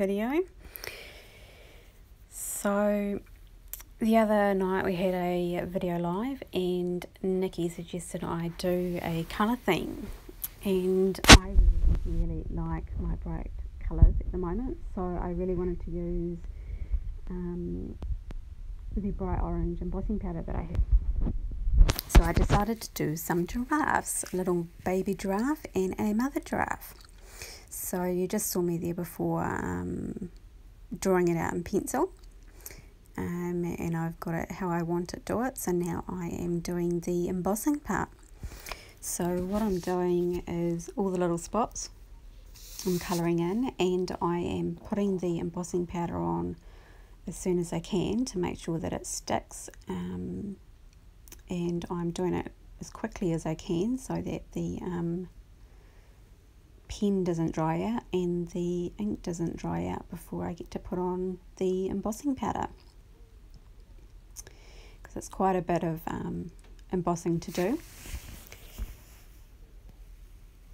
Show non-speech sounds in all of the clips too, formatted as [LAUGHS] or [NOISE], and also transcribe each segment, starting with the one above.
video. So the other night we had a video live and Nikki suggested I do a colour theme and I really, really like my bright colours at the moment so I really wanted to use um, the bright orange embossing powder that I have. So I decided to do some giraffes, a little baby giraffe and a mother giraffe. So you just saw me there before um, drawing it out in pencil. Um, and I've got it how I want it to do it. So now I am doing the embossing part. So what I'm doing is all the little spots I'm colouring in and I am putting the embossing powder on as soon as I can to make sure that it sticks. Um, and I'm doing it as quickly as I can so that the um, pen doesn't dry out and the ink doesn't dry out before I get to put on the embossing powder because it's quite a bit of um, embossing to do.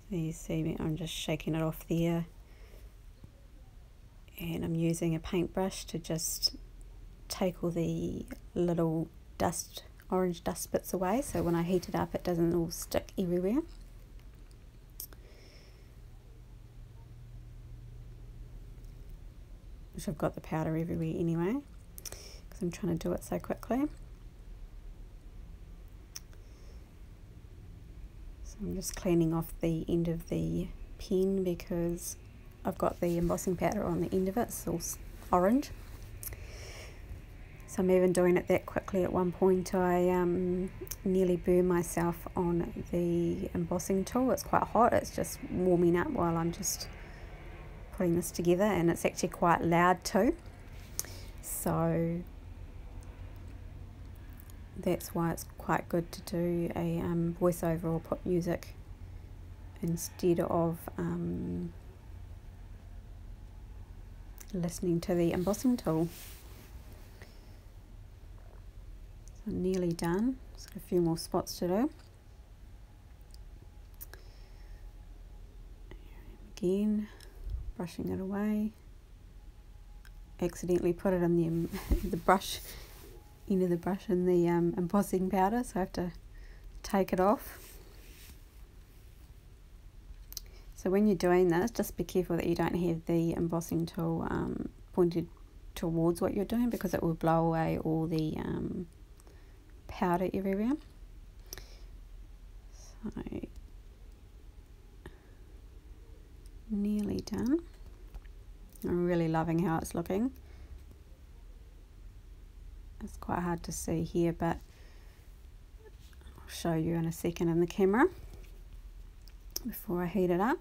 So you see me, I'm just shaking it off there and I'm using a paintbrush to just take all the little dust orange dust bits away so when I heat it up it doesn't all stick everywhere. Which I've got the powder everywhere anyway because I'm trying to do it so quickly. So I'm just cleaning off the end of the pen because I've got the embossing powder on the end of it, it's all orange. So I'm even doing it that quickly. At one point I um, nearly burned myself on the embossing tool. It's quite hot. It's just warming up while I'm just putting this together and it's actually quite loud too. So that's why it's quite good to do a um, voiceover or put music instead of um, listening to the embossing tool. nearly done. Just got a few more spots to do. Again, brushing it away. Accidentally put it in the, um, [LAUGHS] the brush, end of the brush in the um, embossing powder, so I have to take it off. So when you're doing this, just be careful that you don't have the embossing tool um, pointed towards what you're doing because it will blow away all the um, powder everywhere. So, nearly done. I'm really loving how it's looking. It's quite hard to see here, but I'll show you in a second in the camera before I heat it up.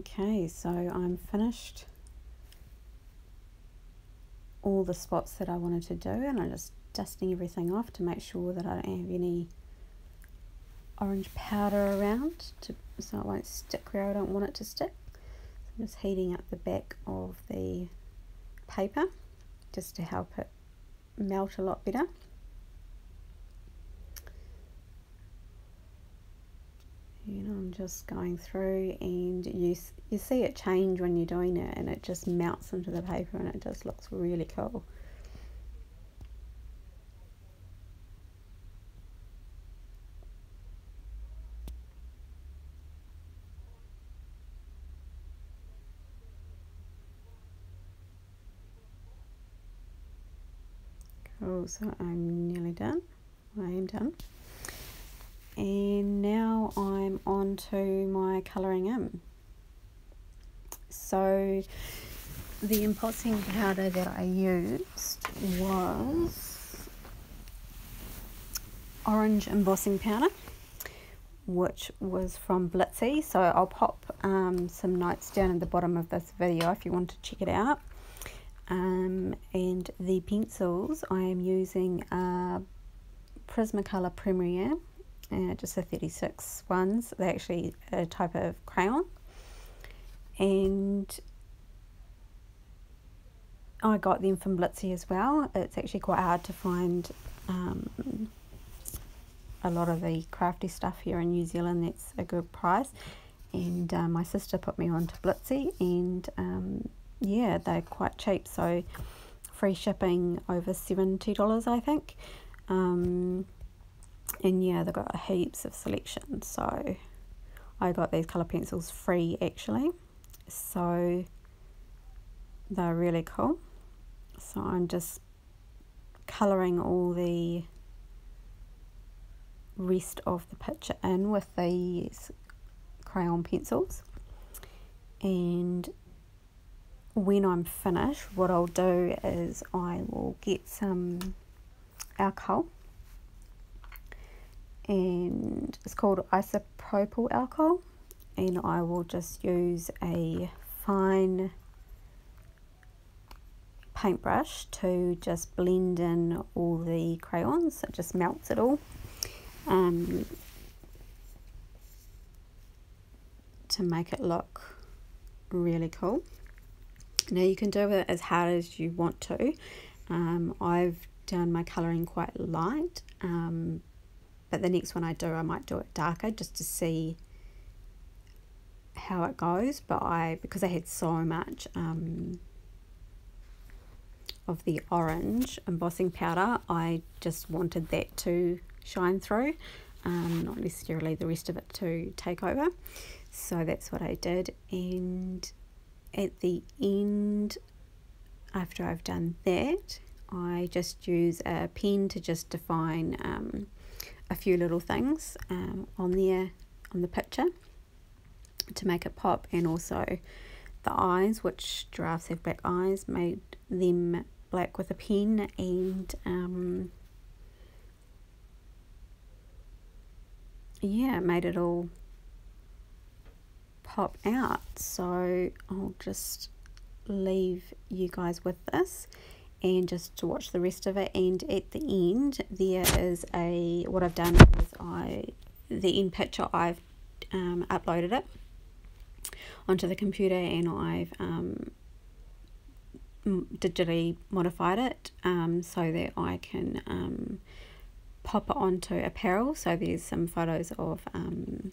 Okay, so I'm finished all the spots that I wanted to do and I'm just dusting everything off to make sure that I don't have any orange powder around to, so it won't stick where I don't want it to stick. So I'm just heating up the back of the paper just to help it melt a lot better. You know I'm just going through and you you see it change when you're doing it and it just melts into the paper and it just looks really cool. Cool so I'm nearly done. I am done and now I'm on to my colouring in. So the embossing powder that I used was orange embossing powder which was from Blitsy so I'll pop um, some notes down at the bottom of this video if you want to check it out. Um, and the pencils I am using are Prismacolor Premier uh, just the 36 ones they're actually a type of crayon. And I got them from Blitsy as well. It's actually quite hard to find um, a lot of the crafty stuff here in New Zealand that's a good price. And uh, my sister put me on to Blitsy and um, yeah they're quite cheap. So free shipping over $70 I think. Um, and yeah they've got heaps of selection so I got these colour pencils free actually. So they're really cool. So I'm just colouring all the rest of the picture in with these crayon pencils. And when I'm finished what I'll do is I will get some alcohol and it's called isopropyl alcohol and I will just use a fine paintbrush to just blend in all the crayons. It just melts it all um, to make it look really cool. Now you can do it as hard as you want to. Um, I've done my colouring quite light um, but the next one I do I might do it darker just to see how it goes. But I because I had so much um, of the orange embossing powder I just wanted that to shine through um, not necessarily the rest of it to take over. So that's what I did. And at the end after I've done that I just use a pen to just define um, a few little things um, on there on the picture to make it pop and also the eyes which giraffes have black eyes made them black with a pen and um, yeah made it all pop out. So I'll just leave you guys with this and just to watch the rest of it. And at the end there is a what I've done is I the end picture I've um, uploaded it onto the computer and I've um, digitally modified it um, so that I can um, pop it onto apparel. So there's some photos of um,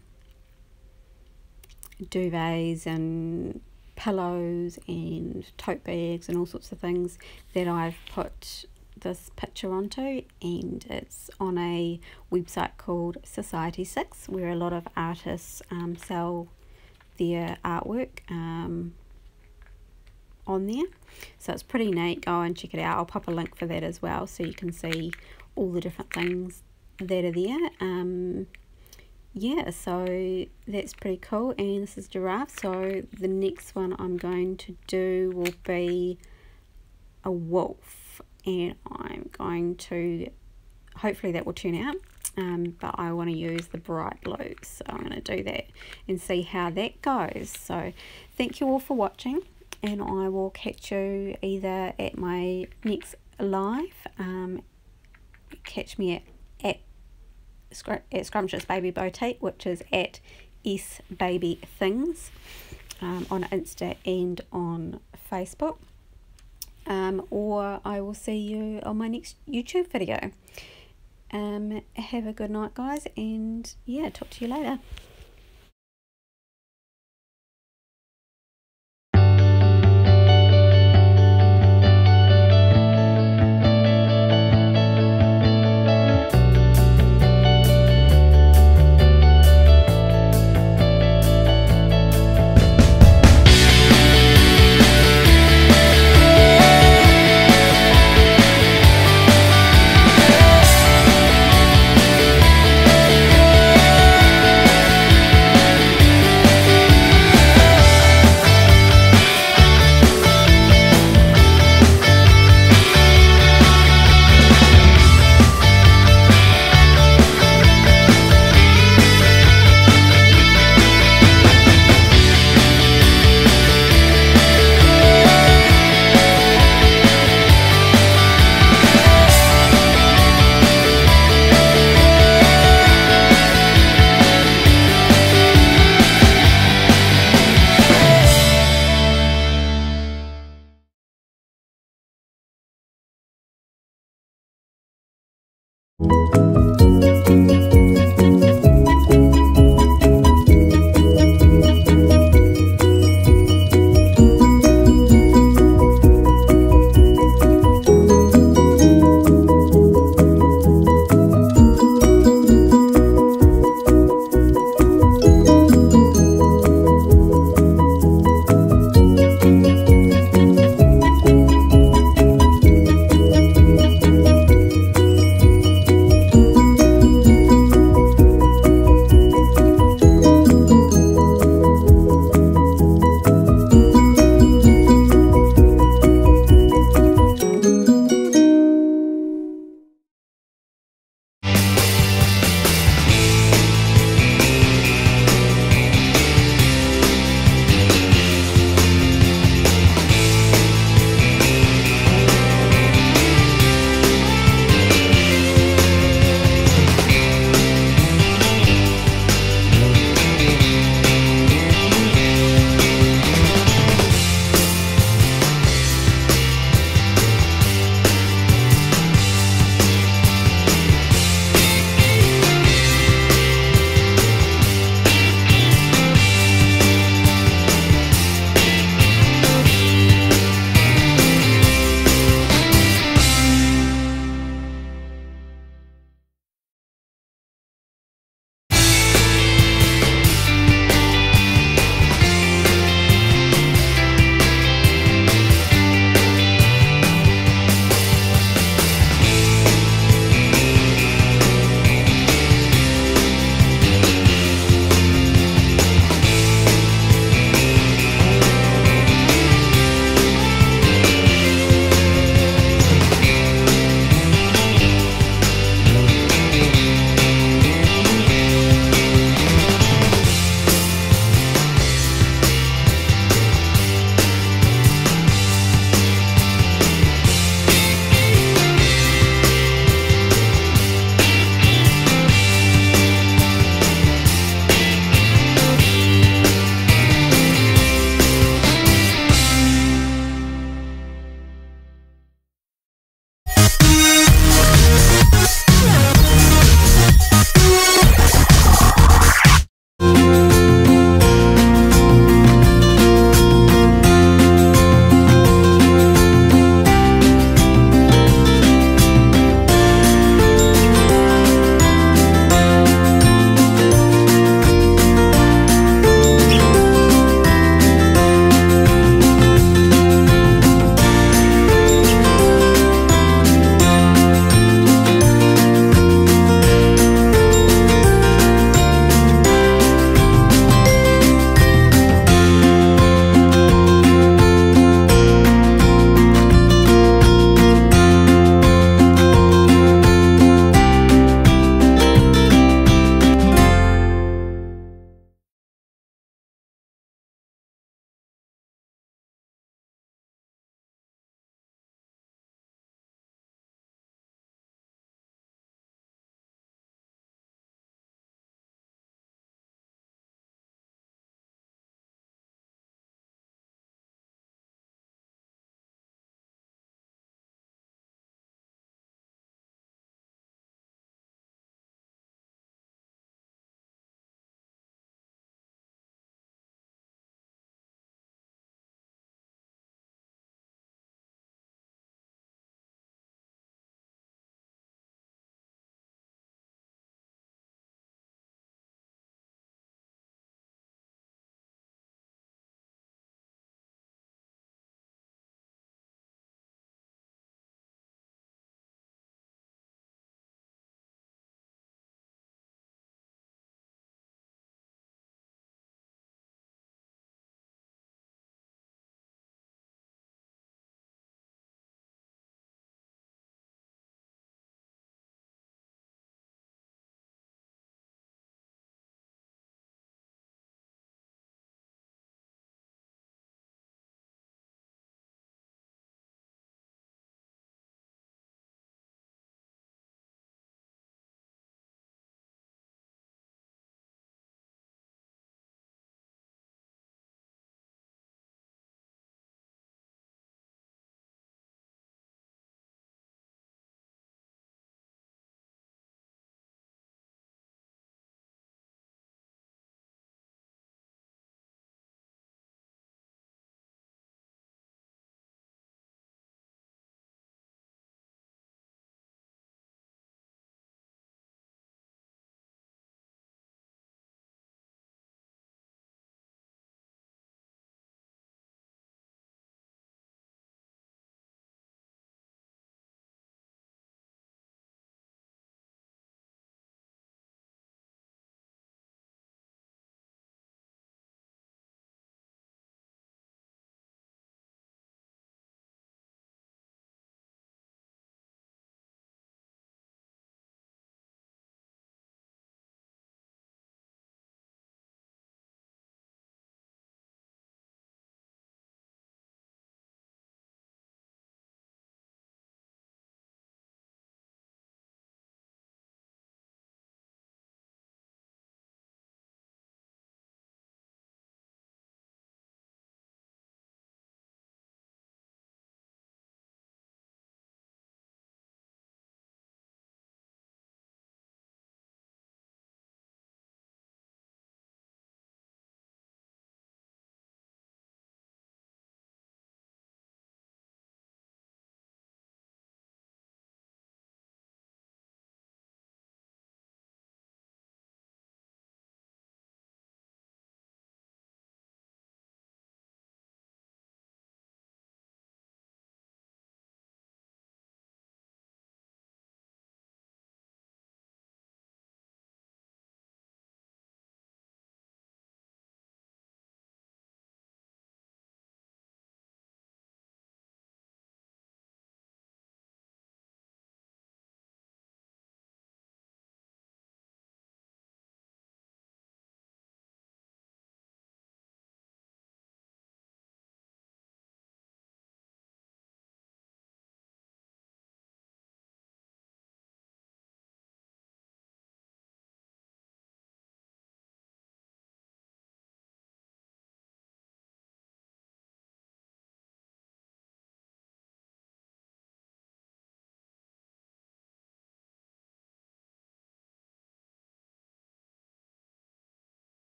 duvets and pillows and tote bags and all sorts of things that I've put this picture onto. And it's on a website called Society 6 where a lot of artists um, sell their artwork um, on there. So it's pretty neat. Go and check it out. I'll pop a link for that as well so you can see all the different things that are there. Um, yeah so that's pretty cool and this is giraffe so the next one I'm going to do will be a wolf and I'm going to hopefully that will turn out um, but I want to use the bright blue so I'm going to do that and see how that goes. So thank you all for watching and I will catch you either at my next live um, catch me at at Scrumptious Baby Boutique, which is at S Baby Things um, on Insta and on Facebook. Um, or I will see you on my next YouTube video. Um, have a good night, guys, and yeah, talk to you later.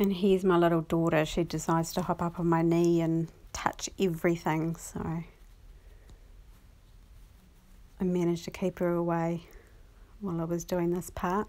And here's my little daughter. She decides to hop up on my knee and touch everything. So I managed to keep her away while I was doing this part.